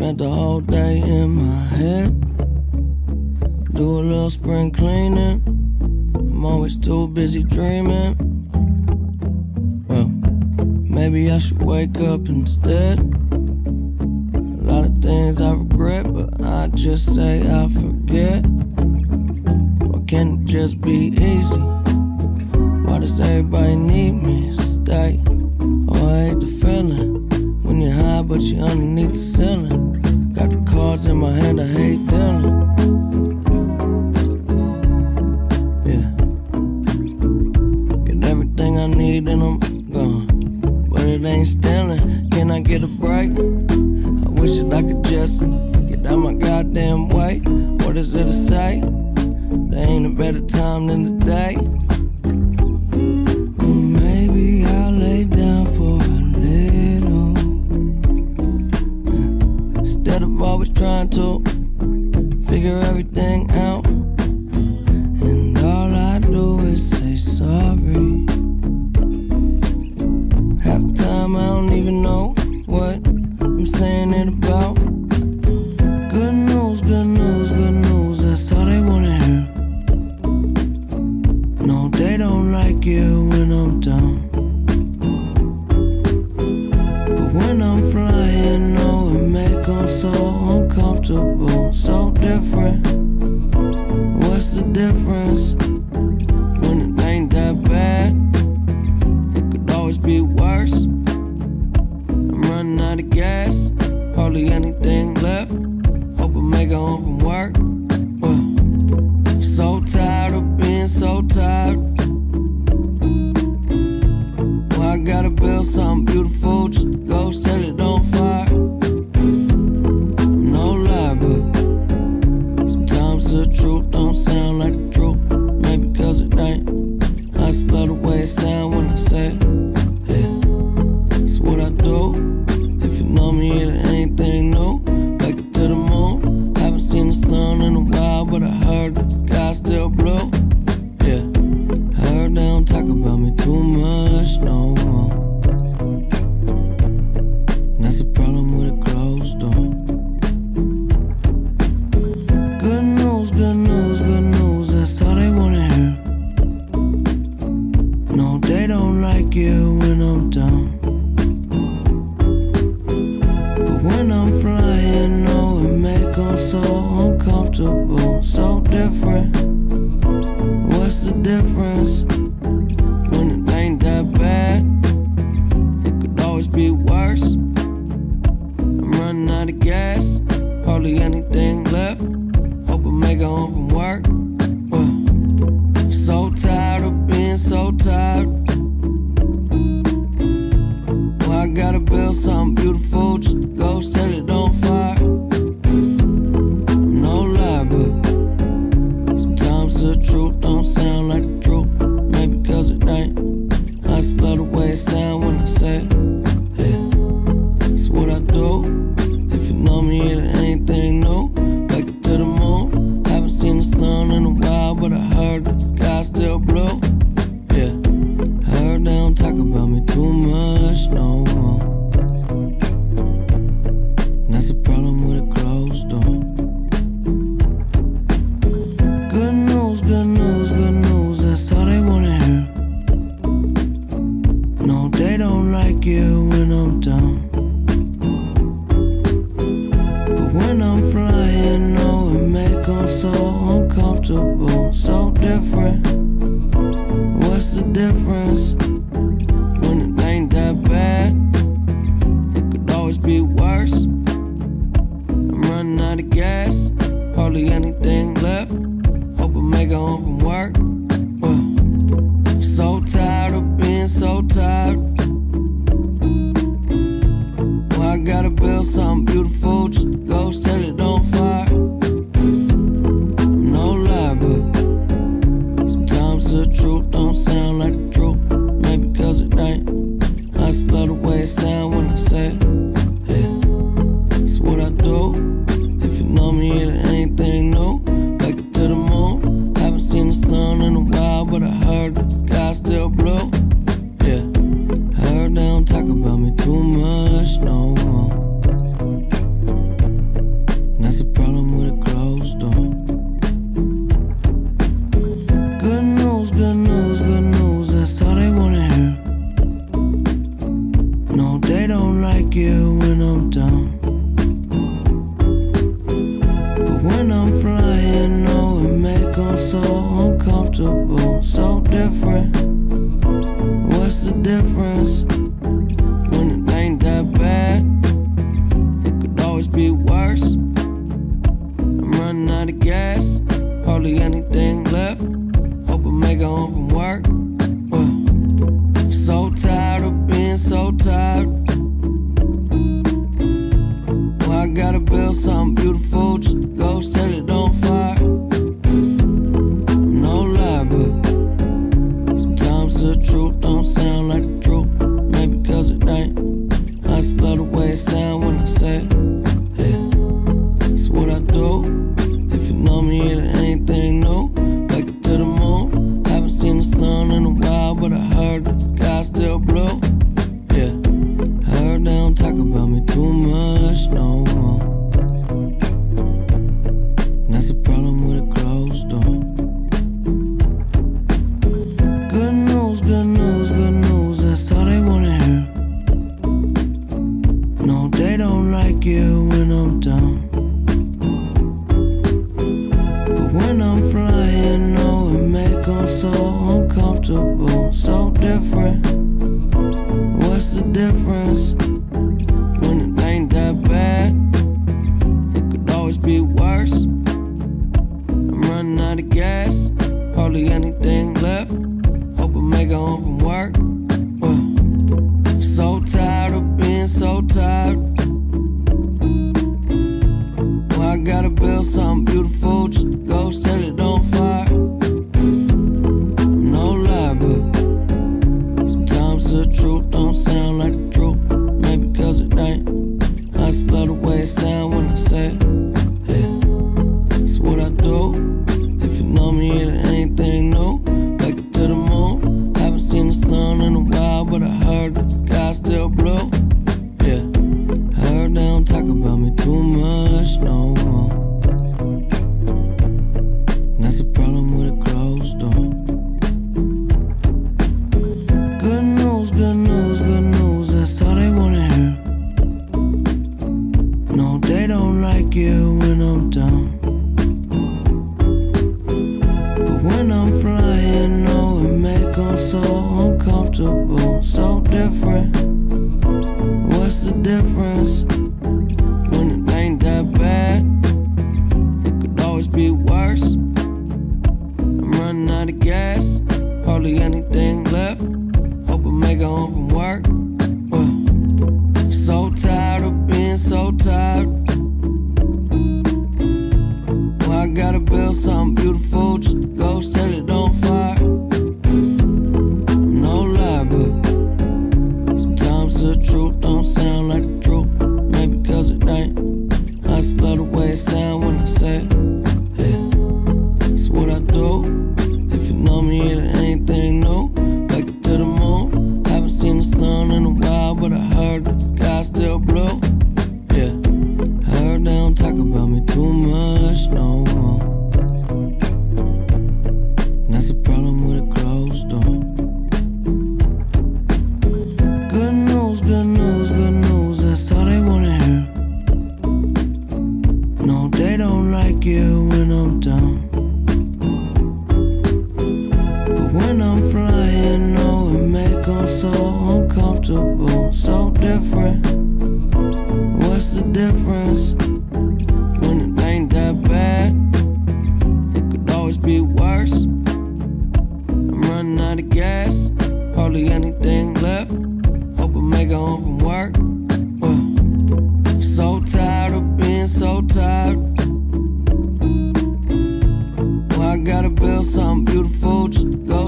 Spent the whole day in my head. Do a little spring cleaning. I'm always too busy dreaming. Well, maybe I should wake up instead. A lot of things I regret, but I just say I forget. Why can't it just be easy? Why does everybody need me to stay? Oh, I hate the feeling when you're high, but you're underneath the ceiling. I hate them. Yeah. Get everything I need and I'm gone. But it ain't stealing. Can I get a break? I wish that I could just get out my goddamn way. What is there to say? There ain't a better time than today. hardly anything left. Hope I make it home from work. you. don't like you when I'm down. But when I'm flying, oh, it make them so uncomfortable, so different. What's the difference? When it ain't that bad, it could always be worse. I'm running out of gas, hardly anything left. Hope I make it home from work. you when I'm done. comfortable impossible gotta build something beautiful just to go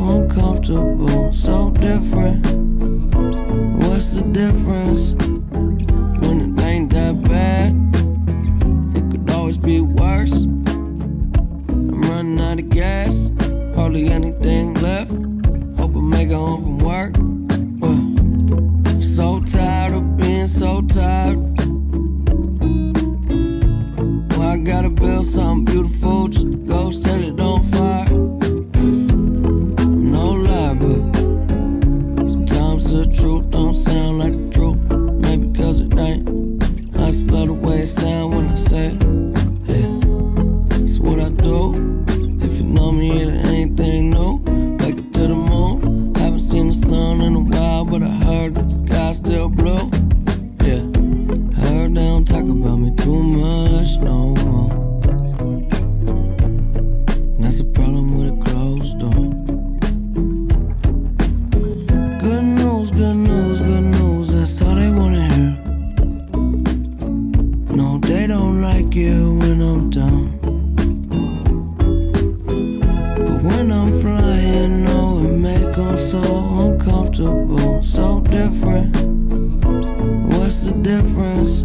uncomfortable, so different. What's the difference when it ain't that bad? It could always be worse. I'm running out of gas, hardly any different. What's the difference?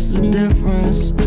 What's the difference?